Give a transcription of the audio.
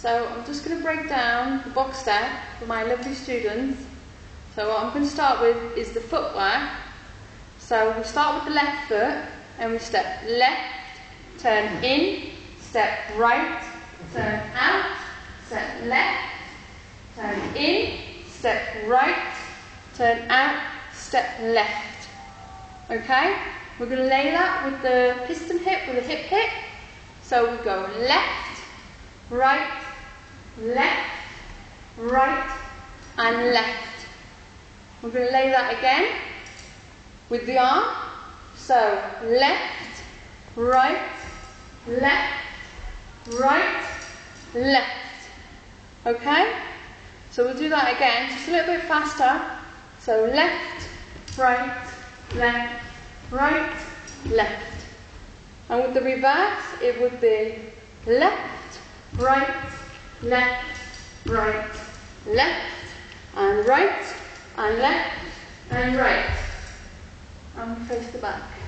So I'm just going to break down the box step for my lovely students. So what I'm going to start with is the footwork. So we start with the left foot and we step left, turn in, step right, turn out, step left, turn in, step right, turn out, step left. Okay? We're going to lay that with the piston hip, with the hip hip. So we go left, right, left, right, and left. We're going to lay that again with the arm. So left, right, left, right, left. Okay? So we'll do that again, just a little bit faster. So left, right, left, right, left. And with the reverse, it would be left, right, left, right, left, and right, and left, and right. And face the back.